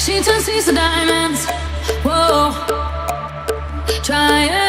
She turns me to diamonds. Whoa. Trying.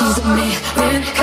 She's a miracle.